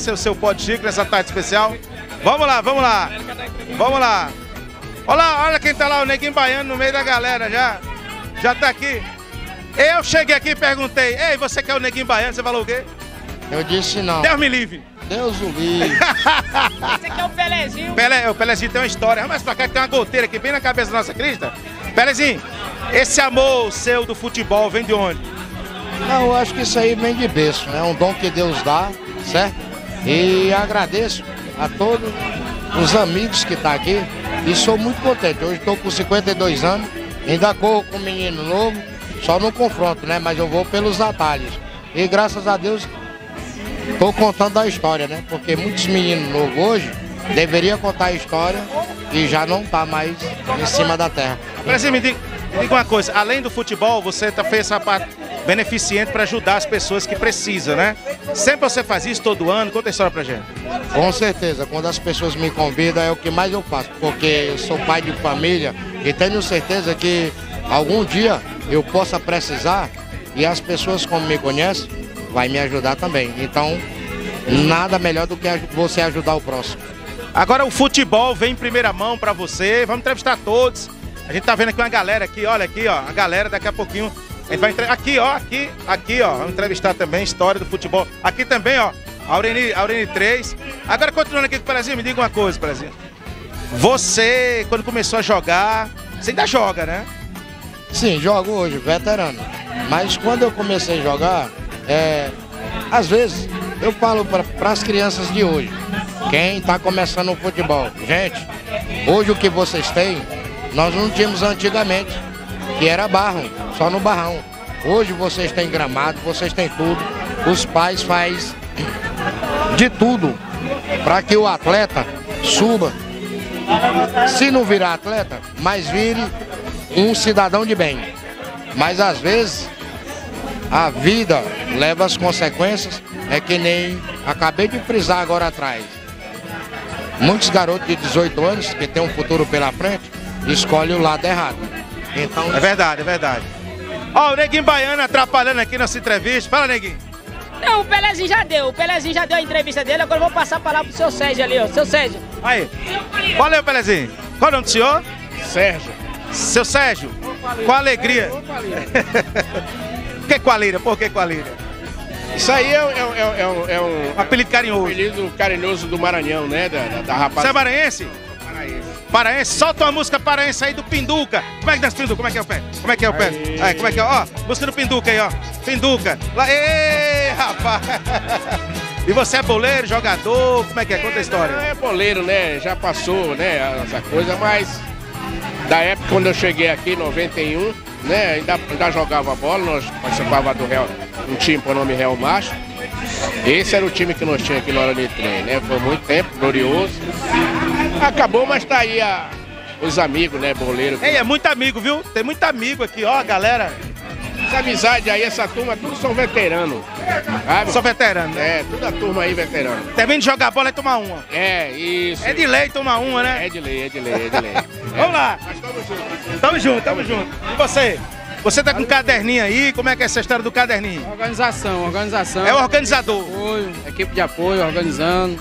Esse é o seu Pode Chico nessa tarde especial. Vamos lá, vamos lá. Vamos lá. Olha lá, olha quem tá lá, o Neguinho Baiano no meio da galera já. Já tá aqui. Eu cheguei aqui e perguntei, ei, você quer o Neguinho Baiano? Você falou o quê? Eu disse não. Deus me livre. Deus o livre. Esse aqui é o Pelezinho. Pelé, o Pelezinho tem uma história. Mas pra cá que tem uma goteira aqui bem na cabeça da nossa crista. Pelezinho, esse amor seu do futebol vem de onde? Não, eu acho que isso aí vem de berço, né? É um dom que Deus dá, certo? E agradeço a todos os amigos que estão aqui e sou muito contente. Hoje estou com 52 anos, ainda corro com um menino novo, só no confronto, né? Mas eu vou pelos atalhos. E graças a Deus estou contando a história, né? Porque muitos meninos novos hoje deveriam contar a história e já não tá mais em cima da terra. Pelezinho, me diga, me diga uma coisa. Além do futebol, você tá, fez essa parte beneficente para ajudar as pessoas que precisam, né? Sempre você faz isso todo ano? Conta a história pra gente. Com certeza, quando as pessoas me convidam é o que mais eu faço, porque eu sou pai de família e tenho certeza que algum dia eu possa precisar e as pessoas como me conhecem vai me ajudar também. Então, nada melhor do que você ajudar o próximo. Agora o futebol vem em primeira mão pra você. Vamos entrevistar todos. A gente tá vendo aqui uma galera aqui, olha aqui, ó. A galera daqui a pouquinho. Gente vai entre... Aqui, ó, aqui, aqui, ó. Vamos entrevistar também história do futebol. Aqui também, ó. Aureni, Aureni 3. Agora, continuando aqui com o Pelezinho, me diga uma coisa, Pelezinho. Você, quando começou a jogar, você ainda joga, né? Sim, jogo hoje, veterano. Mas quando eu comecei a jogar, é, às vezes eu falo para as crianças de hoje, quem está começando o futebol, gente, hoje o que vocês têm, nós não tínhamos antigamente, que era barro, só no barrão. Hoje vocês têm gramado, vocês têm tudo. Os pais fazem de tudo para que o atleta suba. Se não virar atleta, mas vire um cidadão de bem. Mas às vezes a vida leva as consequências, é que nem acabei de frisar agora atrás. Muitos garotos de 18 anos que têm um futuro pela frente escolhem o lado errado. Então, É verdade, é verdade. Ó, o Neguinho Baiano atrapalhando aqui nossa entrevista. Fala, Neguinho. Não, o Pelezinho já deu. O Pelezinho já deu a entrevista dele. Agora eu vou passar a palavra pro seu Sérgio ali, ó. Seu Sérgio. Aí. Valeu, Pelezinho. Qual é o nome do senhor? Sérgio. Seu Sérgio, com alegria. Por que Qualíria? Por que Qualíria? Isso aí é, é, é, é um- é um Apelido carinhoso. apelido carinhoso do Maranhão, né? Da, da, da Você é rapaziada. Paraense? Solta uma música paraense aí do Pinduca. Como é que dança Pinduca? Como é que é o pé? Como é que é o pé? Aí. Aí, como é que é? Ó, música do Pinduca aí, ó. Pinduca. Lá, ê, rapaz. E você é boleiro, jogador? Como é que é? Conta a história. É boleiro, né? Já passou, né? Essa coisa, mas da época quando eu cheguei aqui, em 91, né? Ainda, ainda jogava bola, nós participava do Real, um time por nome Real Macho. Esse era o time que nós tínhamos aqui na hora de trem, né? Foi muito tempo, glorioso. Acabou, mas tá aí a- os amigos, né? Boleiro. Ei, é muito amigo, viu? Tem muito amigo aqui, ó, galera. Essa amizade aí, essa turma, tudo são veteranos. Sabe? Sou veterano, né? É, toda a turma aí veterano. Termina de jogar bola e tomar uma. É, isso. É de lei tomar uma, né? É de lei, é de lei, é de lei. Vamos lá. Tamo junto, tamo junto. E você? Você tá com um caderninho aí? Como é que é essa história do caderninho? Organização, organização. É o organizador. apoio, equipe de apoio organizando.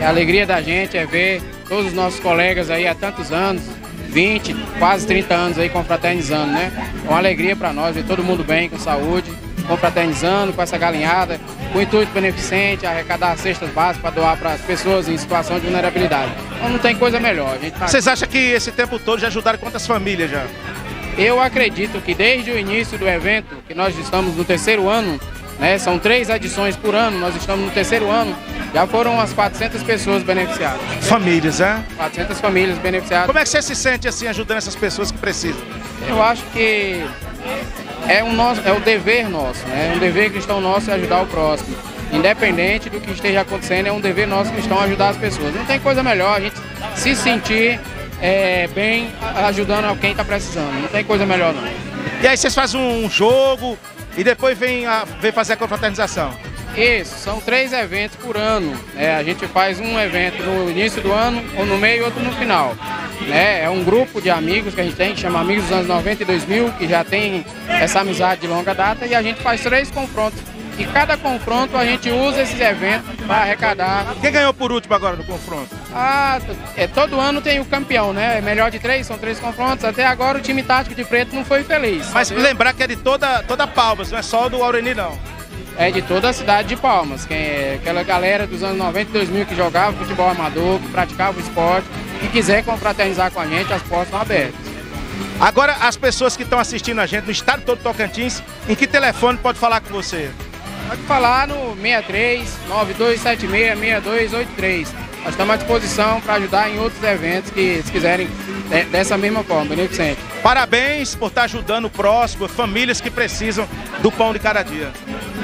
É a alegria da gente é ver todos os nossos colegas aí há tantos anos, 20, quase 30 anos aí confraternizando, né? É uma alegria para nós ver todo mundo bem, com saúde, confraternizando com essa galinhada, com intuito beneficente, arrecadar cestas básicas para doar para as pessoas em situação de vulnerabilidade. Então não tem coisa melhor. Tá Vocês acham que esse tempo todo já ajudaram quantas famílias já? Eu acredito que desde o início do evento, que nós estamos no terceiro ano, né, são três edições por ano, nós estamos no terceiro ano, já foram umas 400 pessoas beneficiadas. Famílias, né? 400 famílias beneficiadas. Como é que você se sente assim ajudando essas pessoas que precisam? Eu acho que é, um nosso, é o dever nosso, né? é um dever cristão nosso é ajudar o próximo. Independente do que esteja acontecendo, é um dever nosso cristão ajudar as pessoas. Não tem coisa melhor a gente se sentir é, bem ajudando quem está precisando. Não tem coisa melhor não. E aí vocês fazem um jogo e depois vem, a, vem fazer a confraternização. Isso, são três eventos por ano. né? a gente faz um evento no início do ano, ou no meio e outro no final. né? é um grupo de amigos que a gente tem, que chama Amigos dos anos 90 e 2000, que já tem essa amizade de longa data, e a gente faz três confrontos E cada confronto a gente usa esses eventos para arrecadar. Quem ganhou por último agora no confronto? Ah, é, todo ano tem o campeão, né? É melhor de três, são três confrontos. Até agora o time tático de preto não foi feliz. Mas lembrar que é de toda, toda Palmas, não é só do Aureni não. É de toda a cidade de Palmas, quem é aquela galera dos anos 90 e 2000 que jogava futebol amador, que praticava o esporte, que quiser confraternizar com a gente, as portas estão abertas. Agora, as pessoas que estão assistindo a gente no estado todo Tocantins, em que telefone pode falar com você? Pode falar no 63 9276 6283. Nós estamos à disposição para ajudar em outros eventos que, se quiserem, dessa mesma forma, beneficente. Parabéns por estar ajudando o próximo, famílias que precisam do pão de cada dia.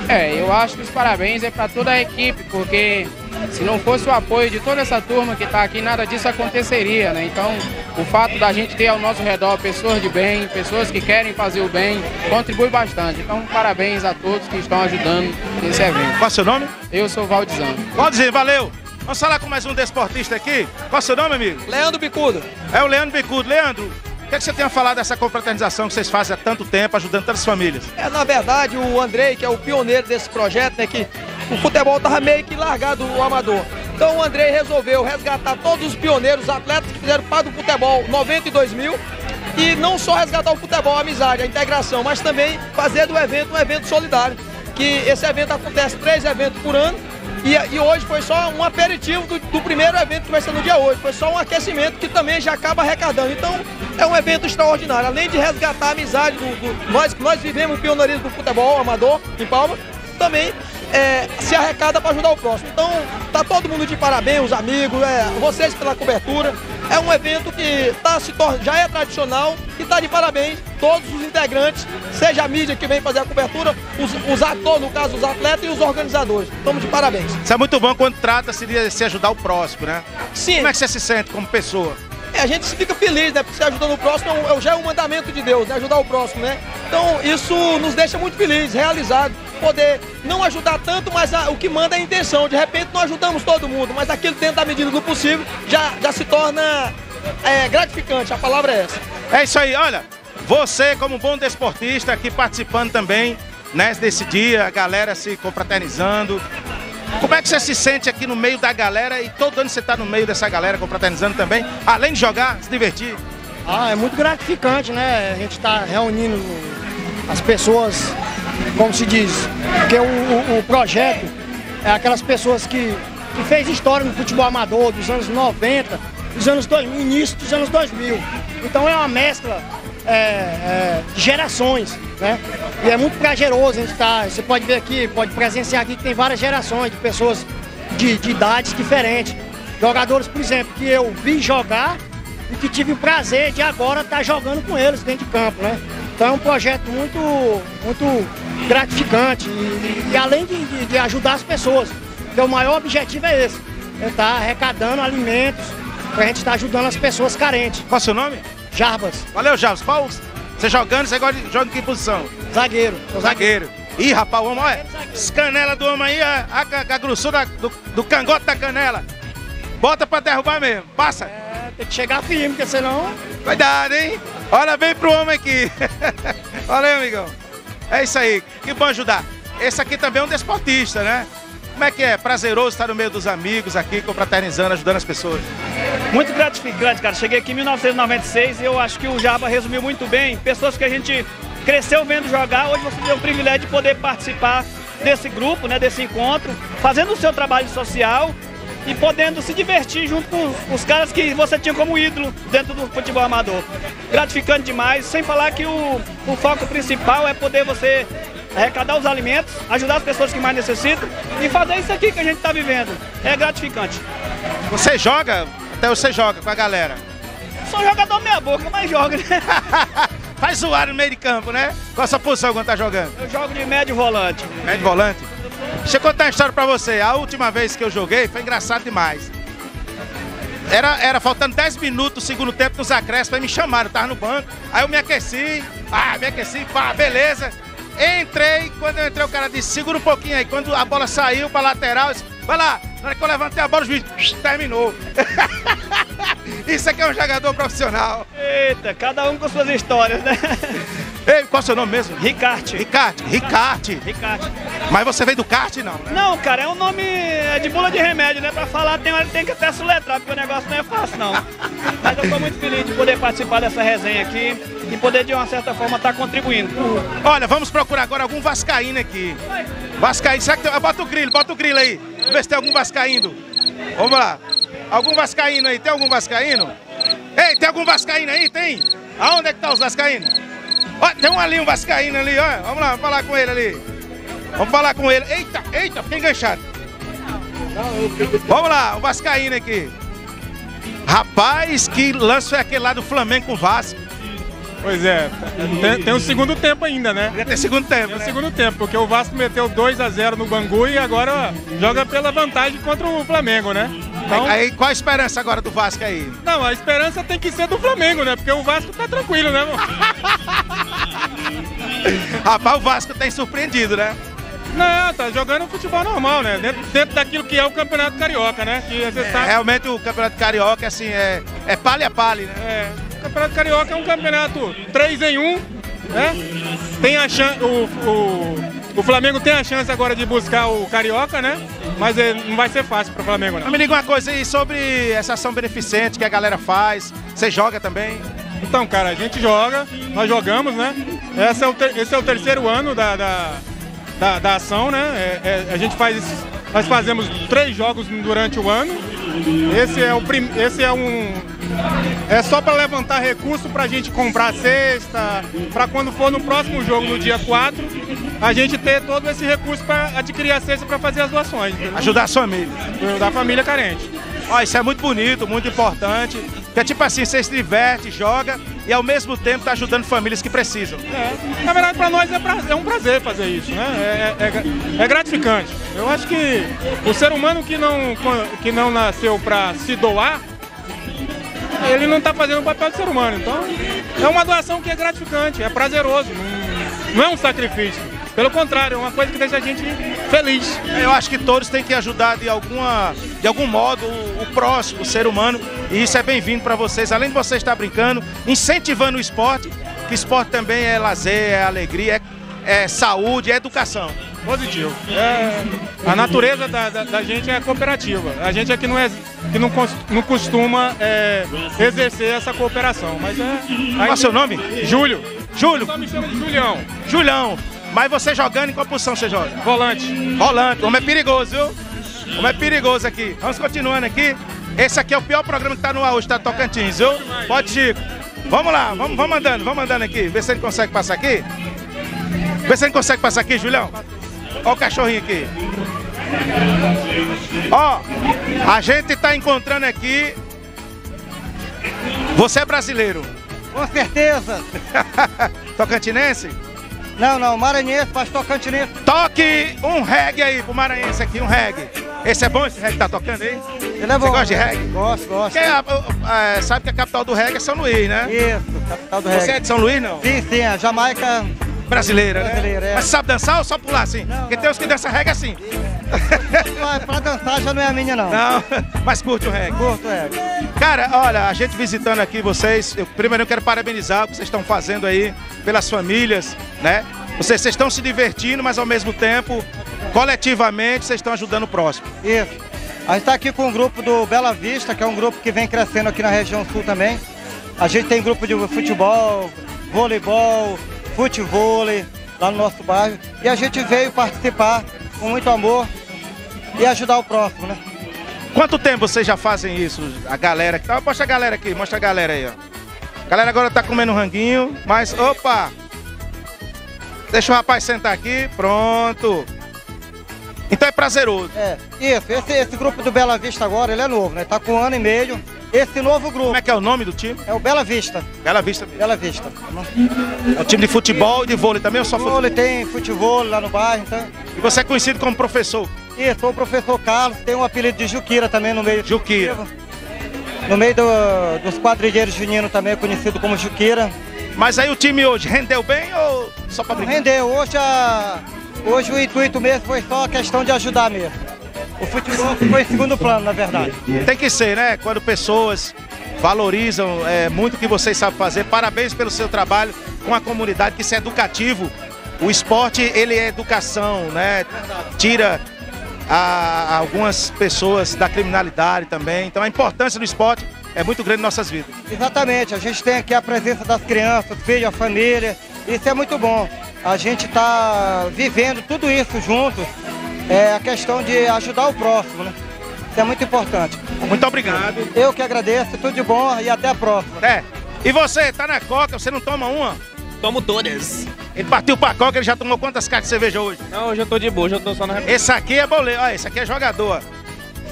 É, eu acho que os parabéns é para toda a equipe, porque se não fosse o apoio de toda essa turma que está aqui, nada disso aconteceria, né? Então, o fato da gente ter ao nosso redor pessoas de bem, pessoas que querem fazer o bem, contribui bastante. Então, parabéns a todos que estão ajudando nesse evento. Qual é o seu nome? Eu sou o Valdizão. Valdizão, valeu! Vamos falar com mais um desportista aqui. Qual é o seu nome, amigo? Leandro Bicudo. É o Leandro Bicudo. Leandro, o que, é que você tem a falar dessa confraternização que vocês fazem há tanto tempo, ajudando tantas famílias? É, na verdade, o Andrei, que é o pioneiro desse projeto, né, que o futebol estava meio que largado o amador. Então o Andrei resolveu resgatar todos os pioneiros, os atletas que fizeram parte do futebol 92 mil. E não só resgatar o futebol, a amizade, a integração, mas também fazer do evento um evento solidário. Que esse evento acontece três eventos por ano e, e, hoje foi só um aperitivo do, do, primeiro evento que vai ser no dia hoje. Foi só um aquecimento que também já acaba arrecadando. Então é um evento extraordinário. Além de resgatar a amizade do, do nós, nós vivemos o pioneirismo do futebol amador em Palma, também é, se arrecada para ajudar o próximo. Então tá todo mundo de parabéns, os amigos, é, vocês pela cobertura. É um evento que tá, se torna, já é tradicional e está de parabéns todos os integrantes, seja a mídia que vem fazer a cobertura, os, os atores, no caso os atletas e os organizadores. Estamos de parabéns. Isso é muito bom quando trata-se de se ajudar o próximo, né? Sim. Como é que você se sente como pessoa? É, a gente fica feliz, né? Porque se ajudando o próximo é, já é um mandamento de Deus, né? Ajudar o próximo, né? Então isso nos deixa muito felizes, realizados. Poder não ajudar tanto, mas a, o que manda é a intenção. De repente não ajudamos todo mundo, mas aquilo dentro da medida do possível já, já se torna é, gratificante. A palavra é essa. É isso aí, olha. Você, como bom desportista, aqui participando também né, desse dia, a galera se confraternizando, como é que você se sente aqui no meio da galera e todo ano você está no meio dessa galera confraternizando também, além de jogar, se divertir? Ah, é muito gratificante, né? A gente está reunindo as pessoas, como se diz, porque o, o, o projeto é aquelas pessoas que, que fez história no futebol amador dos anos 90, dos anos 2000, início dos anos 2000. Então é uma mescla é, é, de gerações, né? E é muito prazeroso a gente estar, tá, você pode ver aqui, pode presenciar aqui que tem várias gerações de pessoas de, de idades diferentes. Jogadores, por exemplo, que eu vi jogar e que tive o prazer de agora estar tá jogando com eles dentro de campo, né? Então é um projeto muito, muito gratificante e, e além de, de, de, ajudar as pessoas, porque o maior objetivo é esse, é estar tá arrecadando alimentos para a gente estar ajudando as pessoas carentes. Qual é o seu nome? Jarbas. Valeu, Jarbas. Qual, você jogando, você gosta de, joga em que posição? Zagueiro. Zagueiro. Ih, rapaz, o homem, olha, as canelas do homem aí, a, a, a grossura do, do cangote da canela. Bota pra derrubar mesmo, passa. É, tem que chegar firme, porque senão... Cuidado, hein? Olha bem pro homem aqui. Olha aí, amigão. É isso aí, que bom ajudar. Esse aqui também é um desportista, né? Como é que é? Prazeroso estar no meio dos amigos aqui, confraternizando, ajudando as pessoas. Muito gratificante, cara. Cheguei aqui em 1996 e eu acho que o Jaba resumiu muito bem. Pessoas que a gente cresceu vendo jogar, hoje você tem o privilégio de poder participar desse grupo, né, desse encontro, fazendo o seu trabalho social e podendo se divertir junto com os caras que você tinha como ídolo dentro do futebol amador. Gratificante demais, sem falar que o, o foco principal é poder você arrecadar os alimentos, ajudar as pessoas que mais necessitam e fazer isso aqui que a gente está vivendo. É gratificante. Você joga? Até você joga com a galera? Sou jogador meia boca, mas joga, né? Faz zoar no meio de campo, né? Qual a sua posição quando tá jogando? Eu jogo de médio volante. Médio volante? Deixa eu contar uma história pra você. A última vez que eu joguei foi engraçado demais. Era, era faltando 10 minutos do segundo tempo nos acréscimos, aí me chamaram, eu tava no banco. Aí eu me aqueci, ah, me aqueci, pá, beleza. Entrei, quando eu entrei, o cara disse, segura um pouquinho aí. Quando a bola saiu pra lateral, eu disse, vai lá. Na hora que eu levantei a bola, o juiz terminou. Isso aqui é um jogador profissional. Eita, cada um com suas histórias, né? Ei, qual é o seu nome mesmo? Ricarte. Ricarte. Ricarte. Ricarte. Mas você veio do kart, não? né? Não, cara, é um nome é de bula de remédio, né? Pra falar tem tem que até soletrar, porque o negócio não é fácil, não. Mas eu tô muito feliz de poder participar dessa resenha aqui e poder, de uma certa forma, estar contribuindo. Olha, vamos procurar agora algum vascaíno aqui. Vascaíno, será que tem... ah, Bota o grilo, bota o grilo aí. Vamos ver se tem algum vascaíno. Vamos lá. Algum vascaíno aí, tem algum vascaíno? Ei, tem algum vascaíno aí? Tem? Aonde é que tá os vascaínos? Ó, tem um ali, um vascaíno ali, ó. Vamos lá, vamos falar com ele ali. Vamos falar com ele. Eita, eita, fiquei enganchado. Vamos lá, o vascaíno aqui. Rapaz, que lance foi aquele lá do Flamengo com o Vasco. Pois é, tem, tem um segundo tempo ainda, né? Já tem segundo tempo, Tem né? segundo tempo, porque o Vasco meteu 2 a 0 no Bangu e agora joga pela vantagem contra o Flamengo, né? Então, Aí, qual a esperança agora do Vasco aí? não, a esperança tem que ser do Flamengo, né? Porque o Vasco tá tranquilo, né? Rapaz, o Vasco tem surpreendido, né? Não, tá jogando futebol normal, né? Dentro, dentro daquilo que é o Campeonato Carioca, né? Que você É, sabe. realmente o Campeonato Carioca, assim, é, é palha a palha, né? É, o Campeonato Carioca é um campeonato 3 em 1, né? Tem a chance, o, o, o Flamengo tem a chance agora de buscar o Carioca, né? Mas não vai ser fácil pro Flamengo, Mas não. me liga uma coisa aí sobre essa ação beneficente que a galera faz. Você joga também? Então, cara, a gente joga, nós jogamos, né? Esse é o, ter- esse é o terceiro ano da, da, da, da ação, né? É- é- a gente faz, nós fazemos três jogos durante o ano. Esse é o prim, esse é um é só para levantar recurso para a gente comprar cesta, para quando for no próximo jogo, no dia 4, a gente ter todo esse recurso para adquirir a cesta para fazer as doações, entendeu? Ajudar a família. da família carente. Ó, isso é muito bonito, muito importante. Que é tipo assim, você se diverte, joga e ao mesmo tempo tá ajudando famílias que precisam. É, na verdade, para nós é, pra- é um prazer fazer isso, né? É, é- é é gratificante. Eu acho que o ser humano que não, que não nasceu para se doar, ele não está fazendo o papel de ser humano. Então, é uma doação que é gratificante, é prazeroso, não, não é um sacrifício. Pelo contrário, é uma coisa que deixa a gente feliz. Eu acho que todos têm que ajudar de, alguma, de algum modo o, o próximo, o ser humano, e isso é bem-vindo para vocês. Além de você estar brincando, incentivando o esporte, que esporte também é lazer, é alegria, é, é saúde, é educação. Positivo. É, a natureza da, da- da gente é cooperativa. A gente é que não, é, que não, cos- não costuma é, exercer essa cooperação. Mas é. Qual é o seu nome? Júlio. Júlio. Só me chama de Julião. Julião. Mas você jogando em qual posição você joga? Volante. Volante. O homem é perigoso, viu? O homem é perigoso aqui. Vamos continuando aqui. Esse aqui é o pior programa que tá no ar hoje, tá Tocantins, viu? Pode, Chico. Vamos lá, vamos, vamos andando, vamos andando aqui. Vê se ele consegue passar aqui. Vê se ele consegue passar aqui, Julião. Ó o cachorrinho aqui. Ó, a gente tá encontrando aqui. Você é brasileiro. Com certeza. Tocantinense? Não, não, maranhense, mas tocantinense. Toque um reggae aí pro maranhense aqui, um reggae. Esse é bom, esse reggae que tá tocando aí? Ele é bom. Você gosta de reggae? Gosto, gosto. Porque, a- a- sabe que a capital do reggae é São Luís, né? Isso, capital do Você reggae. é de São Luís, não? Sim, sim, a Jamaica Brasileira, né? Brasileira, é. Mas sabe dançar ou só pular assim? Porque tem uns que dançam reggae assim. Pra, pra dançar já não é a minha, não. Não, mas curte o reggae. Curto reggae. Cara, olha, a gente visitando aqui vocês, eu, primeiro eu quero parabenizar o que vocês estão fazendo aí pelas famílias, né? Vocês, vocês estão se divertindo, mas ao mesmo tempo, coletivamente, vocês estão ajudando o próximo. Isso. A gente está aqui com o grupo do Bela Vista, que é um grupo que vem crescendo aqui na região sul também. A gente tem grupo de futebol, voleibol, futevôlei lá no nosso bairro. E a gente veio participar com muito amor e ajudar o próximo, né? Quanto tempo vocês já fazem isso? A galera que tá. Mostra a galera aqui, mostra a galera aí, ó. A galera agora tá comendo ranguinho, mas. Opa! Deixa o rapaz sentar aqui, pronto. Então é prazeroso. É, isso. Esse, esse grupo do Bela Vista agora, ele é novo, né? Tá com um ano e meio. Esse novo grupo. Como é que é o nome do time? É o Bela Vista. Bela Vista mesmo. Bela Vista. É um time de futebol e de vôlei também ou só futebol? Vôlei, tem futebol lá no bairro, então. E você é conhecido como professor? Isso, sou o professor Carlos, tem um apelido de Juquira também no meio. Juquira. No meio do- dos quadrilheiros juninos também conhecido como Juquira. Mas aí o time hoje rendeu bem ou só pra brincar? Rendeu. Hoje, a, hoje o intuito mesmo foi só a questão de ajudar mesmo. O futebol foi em segundo plano, na verdade. Tem que ser, né? Quando pessoas valorizam é, muito o que vocês sabem fazer. Parabéns pelo seu trabalho. com a comunidade, que isso é educativo. O esporte, ele é educação, né? Tira a- algumas pessoas da criminalidade também. Então a importância do esporte é muito grande em nossas vidas. Exatamente, a gente tem aqui a presença das crianças, filhos, a família, isso é muito bom. A gente está vivendo tudo isso juntos, é a questão de ajudar o próximo, né? Isso é muito importante. Muito obrigado. Eu que agradeço, tudo de bom e até a próxima. É. E você, tá na Coca, você não toma uma? Tomo todas. Ele partiu pra Coca, ele já tomou quantas caixas de cerveja hoje? Não, hoje eu tô de boa, hoje eu tô só na Esse aqui é boleiro, olha, esse aqui é jogador.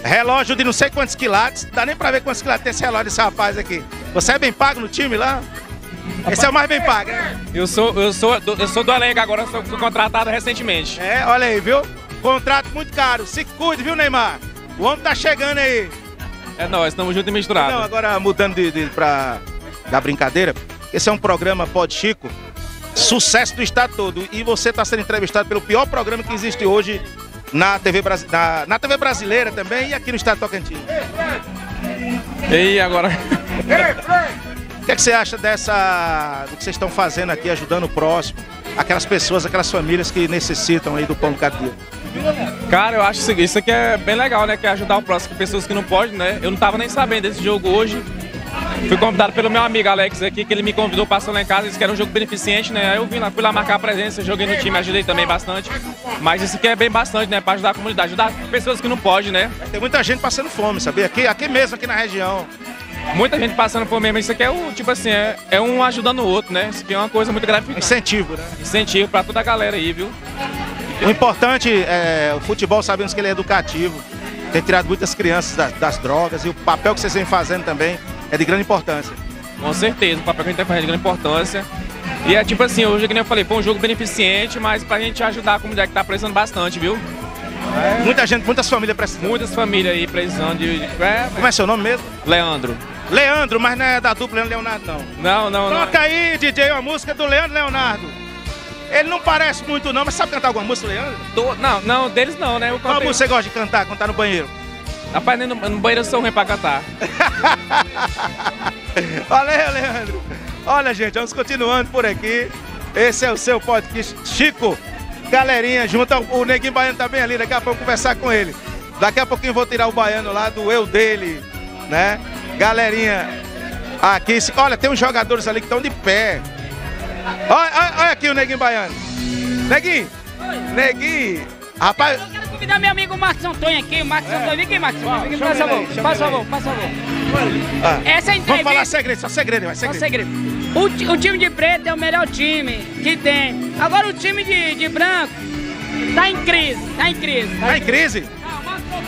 Relógio de não sei quantos quilates, dá nem pra ver quantos quilates tem esse relógio desse rapaz aqui. Você é bem pago no time lá? Esse é o mais bem pago, né? Eu sou, eu sou, do- eu sou do Alega agora, sou, fui contratado recentemente. É, olha aí, viu? Contrato muito caro. Se cuide, viu, Neymar? O homem tá chegando aí. É nóis, estamos juntos e misturados. Não, agora mudando de, de, pra, da brincadeira, esse é um programa Pod Chico, sucesso do estado todo. E você está sendo entrevistado pelo pior programa que existe hoje na TV, na, na TV brasileira também e aqui no estado Tocantins. E agora? O que, é que você acha dessa. do que vocês estão fazendo aqui, ajudando o próximo? Aquelas pessoas, aquelas famílias que necessitam aí do pão do cada dia. Cara, eu acho isso, isso aqui é bem legal, né? Que é ajudar o próximo, pessoas que não podem, né? Eu não tava nem sabendo desse jogo hoje. Fui convidado pelo meu amigo Alex aqui, que ele me convidou, passou lá em casa, disse que era um jogo beneficente, né? Aí eu vim lá, fui lá marcar a presença, joguei no time, ajudei também bastante. Mas isso aqui é bem bastante, né? Pra ajudar a comunidade, ajudar pessoas que não podem, né? Tem muita gente passando fome, sabia? Aqui, aqui mesmo, aqui na região. Muita gente passando por mesmo. Isso aqui é o, tipo assim, é, é um ajudando o outro, né? Isso aqui é uma coisa muito gratificante. Incentivo, né? Incentivo pra toda a galera aí, viu? O importante é o futebol, sabemos que ele é educativo. Tem tirado muitas crianças das, das drogas e o papel que vocês vêm fazendo também é de grande importância. Com certeza, o papel que a gente tá fazendo é de grande importância. E é tipo assim, hoje, que nem eu falei, foi um jogo beneficente, mas pra gente ajudar a comunidade que tá precisando bastante, viu? Muita gente, muitas famílias precisando. Muitas famílias aí precisando de. é, Como é seu nome mesmo? Leandro. Leandro, mas não é da dupla Leonardo, não. Não, não, não. Toca aí, DJ, uma música do Leandro Leonardo. Ele não parece muito, não, mas sabe cantar alguma música, Leandro? Do- não, não, deles não, né? Qual cantei- música você gosta de cantar quando tá no banheiro? Rapaz, nem no, no banheiro eu sou ruim pra cantar. Valeu, Leandro. Olha, gente, vamos continuando por aqui. Esse é o seu podcast. Chico, galerinha, junto. O Neguinho Baiano tá bem ali, daqui a pouco conversar com ele. Daqui a pouquinho eu vou tirar o Baiano lá do eu dele, né? Galerinha, aqui. Olha, tem uns jogadores ali que estão de pé. Olha, olha, olha aqui o Neguinho Baiano. Neguinho, Neguinho. Rapaz, Convidar meu amigo Marcos Antônio aqui. O Marcos Antônio, vem aqui, Marcos. Vem aqui, Faz favor, faz favor, faz favor. ah, Essa vamos falar entrevista... segredo, só segredo, vai, Só segredo. segredo. O, o time de preto é o melhor time que tem. Agora o time de, de branco tá em crise, tá em crise. Tá em crise?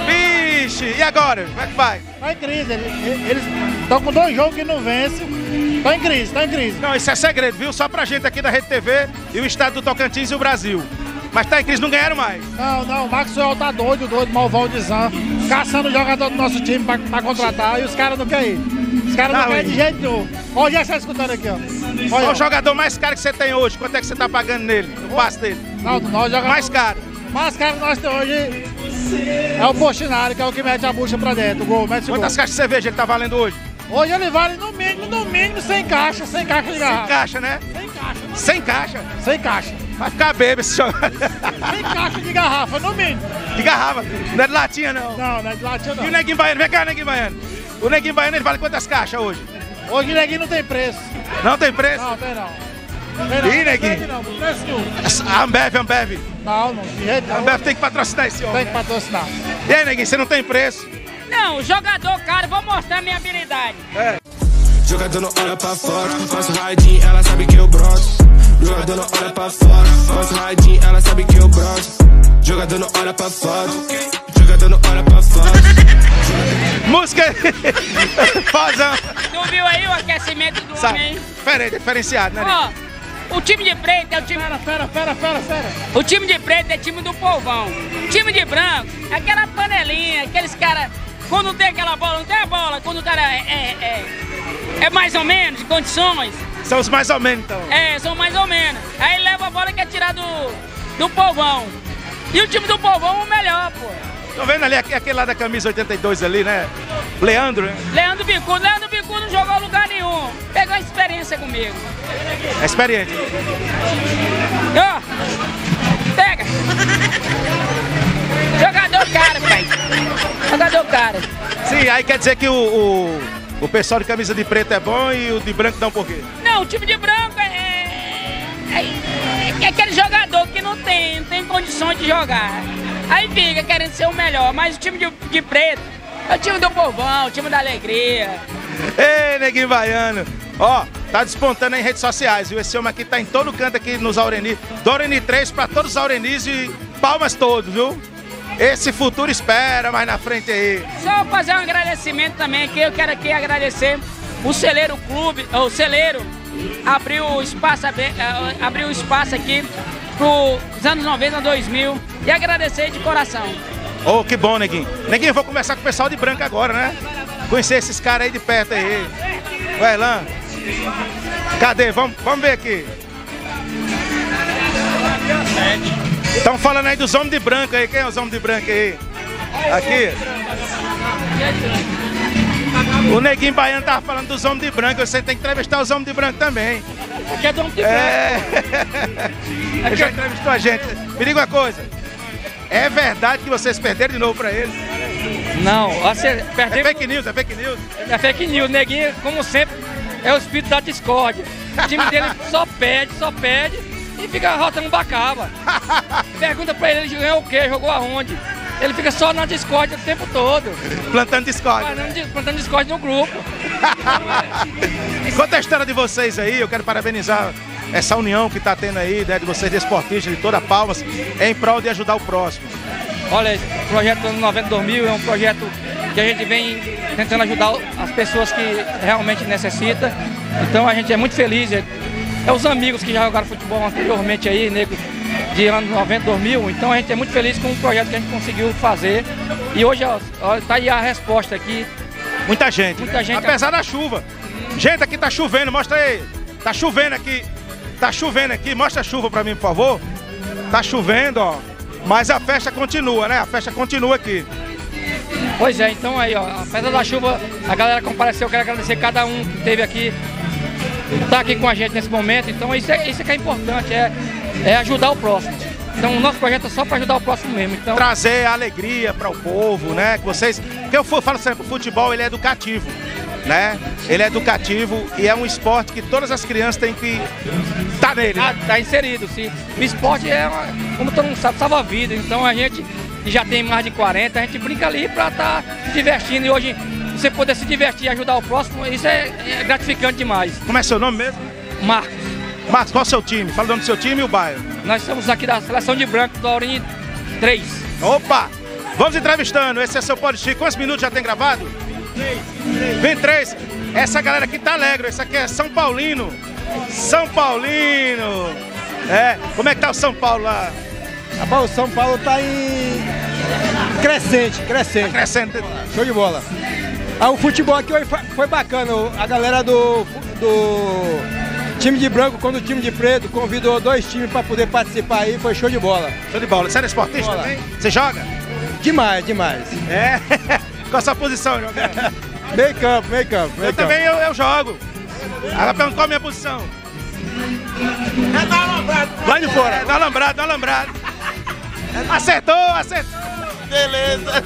Vixe, e agora? Como é que vai? Tá em crise, eles- eles estão com dois jogos que não vencem. Tá em crise, tá em crise. Não, isso é segredo, viu? Só pra gente aqui da Rede TV e o estado do Tocantins e o Brasil. Mas tá em crise, não ganharam mais. Não, não, o Maxwell tá doido, doido, malvão de Zan, caçando jogador do nosso time pra, pra contratar e os caras não querem ir. Os caras Tá não querem ruim. de jeito nenhum. Olha o Jess tá escutando aqui, ó. Olha, o jogador mais caro que você tem hoje? Quanto é que você tá pagando nele? O passe dele? não, nós jogamos. Mais caro. Mais caro que nós temos hoje é o Postinari, que é o que mete a bucha pra dentro, o gol, mete o gol. Quantas caixas de cerveja ele tá valendo hoje? Hoje ele vale no mínimo, no mínimo 100 caixas, 100 caixas de Sem garrafa. caixa, né? Sem caixa. Sem caixa. 100 caixas. Vai ficar bêbado esse jogador. 100 caixas de garrafa, no mínimo. De garrafa. Não é de latinha, não. Não, não é de latinha E o não. Neguinho Baiano? Vem cá, Neguinho Baiano. O Neguinho Baiano, ele vale quantas caixas hoje? Hoje o neguinho não tem preço. Não tem preço? Não, tem não. Tem não, Ih, não neguinho. tem não, preço nenhum. A Ambev, Ambev. Não, não, de jeito não. Ambev tem que patrocinar esse homem. Tem que patrocinar. E aí, Neguinho, você não tem preço? Não, jogador, cara, vou mostrar minha habilidade. Jogador não olha pra fora, faço radinho, ela sabe que eu broto. Jogador não olha pra fora, faço radinho, ela sabe que eu broto. Jogador não olha pra fora, jogador não olha pra fora. Música. Fazão. Tu viu aí o aquecimento do Sabe? homem? Diferente, diferenciado, né? Ó, o time de preto é o time... Fera, fera, fera, fera, fera. O time de preto é time do povão. O time de branco é aquela panelinha, aqueles caras. Quando tem aquela bola, não tem a bola. Quando o cara é, é, é, é mais ou menos, de condições, São os mais ou menos, então. é, são mais ou menos. Aí leva a bola que é tirar do, do povão. E o time do povão é o melhor, pô. Tô vendo ali aque- aquele lá da camisa 82 ali, né? Leandro, né? Leandro Bicudo. Leandro Bicudo não jogou lugar nenhum. Pegou a experiência comigo. É experiente. Ó, pega. Jogador cara, pai. Jogador cara. Sim, aí quer dizer que o, o, o pessoal de camisa de preto é bom e o de branco não por quê? Não, o time de branco é, é, é aquele jogador que não tem, tem condições de jogar. Aí fica querendo ser o melhor, mas o time de, de preto é o time do povão, o time da alegria. Ei, neguinho baiano. Ó, tá despontando em redes sociais, viu? Esse homem aqui tá em todo canto aqui nos Aureni. Do Aureni 3 pra todos os Aurenis e palmas todos, viu? Esse futuro espera mais na frente aí. Só fazer um agradecimento também aqui, eu quero aqui agradecer o Celeiro Clube, o Celeiro abriu espaço, abe- eh, abriu espaço aqui pros anos 90, 2000 e agradecer de coração. Ô, que bom, neguinho. Neguinho, eu vou conversar com o pessoal de branco agora, né? Conhecer esses caras aí de perto aí. O Elan. Cadê? Vamos, vamos ver aqui. Estão falando aí dos homens de branco aí. Quem é os homens de branco aí? Aqui. O neguinho baiano tava falando dos homens de branco. Você tem que entrevistar os homens de branco também. Aqui é do homem de É. Ele já entrevistou a gente. Me diga uma coisa. É verdade que vocês perderam de novo pra eles? Não, você perdeu. É fake news, é fake news. É fake news. Neguinho, como sempre, é o espírito da discórdia. O time dele só perde, só perde e fica rotando bacaba. Pergunta pra ele, ele ganhou o quê? Jogou aonde? Ele fica só na discórdia o tempo todo. Plantando discórdia. Plantando, plantando discórdia no grupo. Conta a história de vocês aí, eu quero parabenizar essa união que está tendo aí, né, de vocês de esportistas de toda Palmas, em prol de ajudar o próximo. Olha, esse projeto Ano 90 2000 é um projeto que a gente vem tentando ajudar as pessoas que realmente necessitam. Então a gente é muito feliz. É, os amigos que já jogaram futebol anteriormente aí, nego, de anos 90 2000. Então a gente é muito feliz com o projeto que a gente conseguiu fazer. E hoje ó, ó, tá aí a resposta aqui. Muita gente. Muita gente. Apesar da chuva. Gente, aqui tá chovendo, mostra aí. Tá chovendo aqui. Tá chovendo aqui, mostra a chuva pra mim, por favor. Tá chovendo, ó. Mas a festa continua, né? A festa continua aqui. Pois é, então aí, ó, apesar da chuva, a galera compareceu, eu quero agradecer cada um que esteve aqui, tá aqui com a gente nesse momento. Então isso é, isso é que é importante, é, é ajudar o próximo. Então o nosso projeto é só para ajudar o próximo mesmo. Então, Trazer alegria para o povo, né? Que vocês. Porque eu falo sempre, o futebol ele é educativo. Né? Ele é educativo e é um esporte que todas as crianças têm que estar nele. tá, né? tá inserido, sim. O esporte é, uma, como todo mundo sabe, salva a vida. Então a gente que já tem mais de 40, a gente brinca ali para estar se divertindo. E hoje você poder se divertir e ajudar o próximo, isso é, é gratificante demais. Como é seu nome mesmo? Marcos. Marcos, qual é o seu time? Fala o nome do seu time e o bairro. Nós estamos aqui da seleção de branco do Aurim 3. Opa! Vamos entrevistando. Esse é seu podcast. Quantos minutos já tem gravado? 23. Essa galera aqui tá alegre. Esse aqui é São Paulino. São Paulino. É. Como é que tá o São Paulo lá? Rapaz, o São Paulo tá em crescente, crescente. Tá crescendo. Show de bola. Ah, o futebol aqui hoje foi- foi bacana. A galera do, do time de branco contra o time de preto convidou dois times para poder participar aí. Foi show de bola. Show de bola. Você é esportista Bola. também? Você joga? Demais, demais. É. Qual a sua posição, jogar? Meio campo, meio campo. Meio Eu campo. também eu, eu jogo. Ela perguntou qual a minha posição. É da alambrado. Lá de fora. É da alambrado, da alambrado. Acertou, acertou. Beleza.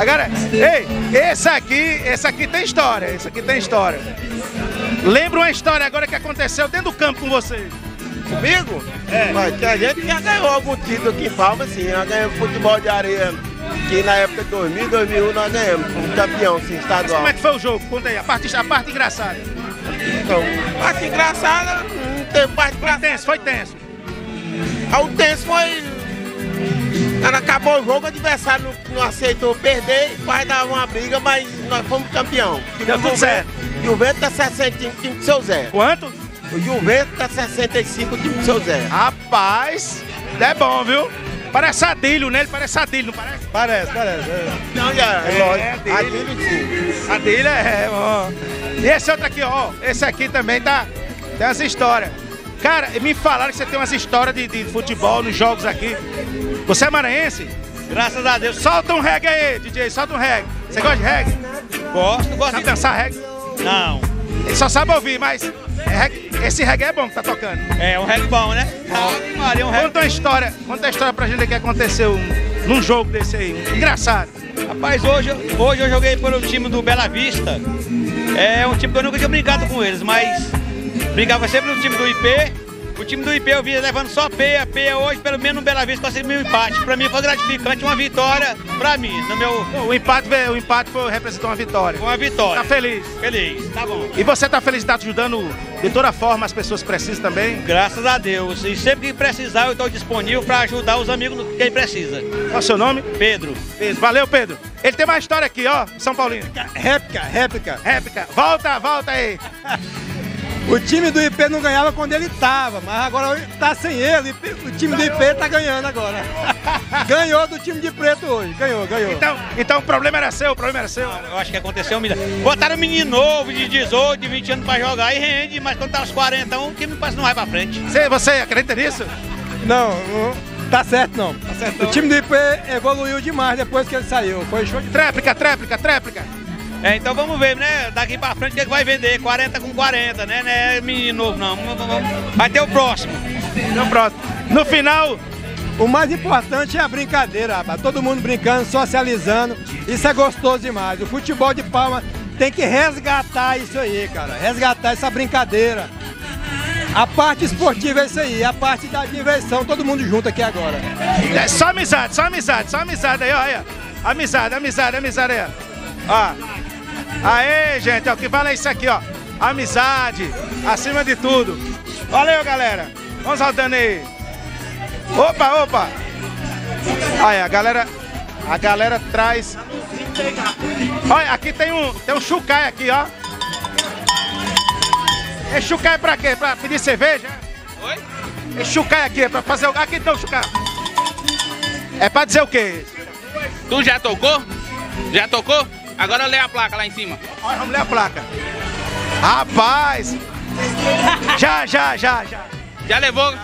Agora, ei, esse aqui, esse aqui tem história, esse aqui tem história. Lembra uma história agora que aconteceu dentro do campo com vocês. Comigo? É. Mas que a gente já ganhou algum título aqui em Palma, sim. Nós ganhamos futebol de areia, que na época de 2000, 2001 nós ganhamos, como campeão, sim, Mas estadual. como é que foi o jogo? Conta aí, a parte, a parte engraçada. Então, parte engraçada, não teve parte Foi tenso, foi tenso. Ah, O tenso foi. Quando acabou o jogo, o adversário não, não aceitou perder, vai dar uma briga, mas nós fomos campeão. Deu tudo certo. Juventus tá 65, time do seu Zé. Quanto? O Juventus tá 65, time do seu Zé. Rapaz, é bom, viu? Parece Adílio, né? Ele parece Adílio, não parece? Parece, parece. Não, já, é, lógico. Adílio. Adílio, sim. Adílio é, ó. E esse outro aqui, ó. Esse aqui também tá. Tem umas histórias. Cara, me falaram que você tem umas histórias de, de futebol nos jogos aqui. Você é maranhense? Graças a Deus. Solta um reggae aí, DJ, solta um reggae. Você gosta de reggae? Gosto, gosto. Sabe dançar reggae? Não. Ele só sabe ouvir, mas é reggae- esse reggae é bom que tá tocando. É, um reggae bom, né? Ave Maria, um reggae. Conta uma história, conta uma história pra gente que aconteceu num jogo desse aí. Engraçado. Rapaz, hoje, hoje eu joguei pelo time do Bela Vista. É um time que eu nunca tinha brincado com eles, mas brigava sempre no time do IP. O time do IP eu vinha levando só peia, peia. Hoje, pelo menos no Bela Vista, consegui um empate. Pra mim foi gratificante, uma vitória pra mim. No meu... O empate, o empate foi, representou uma vitória. Uma vitória. Tá feliz? Feliz, tá bom. E você tá feliz de estar ajudando de toda forma as pessoas que precisam também? Graças a Deus. E sempre que precisar, eu estou disponível para ajudar os amigos quem precisa. Qual é o seu nome? Pedro. Pedro. Valeu, Pedro. Ele tem uma história aqui, ó, São Paulino. Réplica, réplica. Réplica. Volta, volta aí. O time do IP não ganhava quando ele tava, mas agora tá sem ele, o time do IP tá ganhando agora. Ganhou do time de preto hoje, ganhou, ganhou. Então, então o problema era seu, o problema era seu. Eu acho que aconteceu um. Botaram um menino novo de 18, de 20 anos para jogar e rende, mas quando tá aos 40, um time quase não vai para frente. Você, você acredita nisso? Não, não tá certo não. o time do IP evoluiu demais depois que ele saiu, foi show de... Tréplica, tréplica, tréplica. É, então vamos ver, né? Daqui para frente o que é que vai vender? 40 com 40, né? Não é menino novo, não. Vai ter o próximo. No próximo. No final, O mais importante é a brincadeira, rapaz. Todo mundo brincando, socializando. Isso é gostoso demais. O futebol de palma tem que resgatar isso aí, cara. Resgatar essa brincadeira. A parte esportiva é isso aí, a parte da diversão, todo mundo junto aqui agora. É só amizade, só amizade, só amizade aí, ó. Amizade, amizade, amizade aí, ó. Aê, gente, ó, o que vale é isso aqui, ó. Amizade, acima de tudo. Valeu, galera. Vamos rodando aí. Opa, opa. Aí, a galera, a galera traz... Olha, aqui tem um, tem um chucai aqui, ó. Esse chucai é pra quê? Pra pedir cerveja? Oi? Esse chucai aqui é pra fazer o... Aqui tem o chucai. É pra dizer o quê? Tu já tocou? Já tocou? Agora lê a placa lá em cima. Olha, vamos ler a placa. Rapaz! Já, já, já, já. Já levou?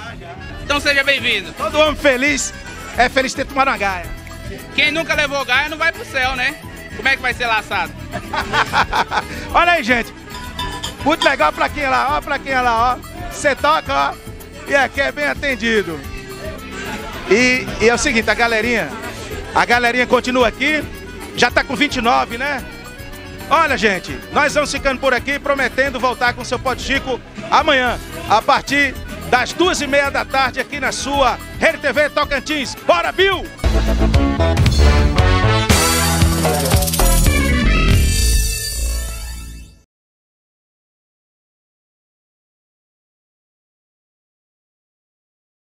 Então seja bem-vindo. Todo homem feliz é feliz de ter tomado uma gaia. Quem nunca levou gaia não vai pro céu, né? Como é que vai ser laçado? Olha aí, gente. Muito legal a plaquinha lá, ó a plaquinha lá, ó. Você toca, ó. E aqui é bem atendido. E, e é o seguinte, a galerinha, a galerinha continua aqui. Já tá com 29, né? Olha, gente, nós vamos ficando por aqui, prometendo voltar com o seu Pote Chico amanhã, a partir das duas e meia da tarde, aqui na sua Rede TV Tocantins. Bora, Bill!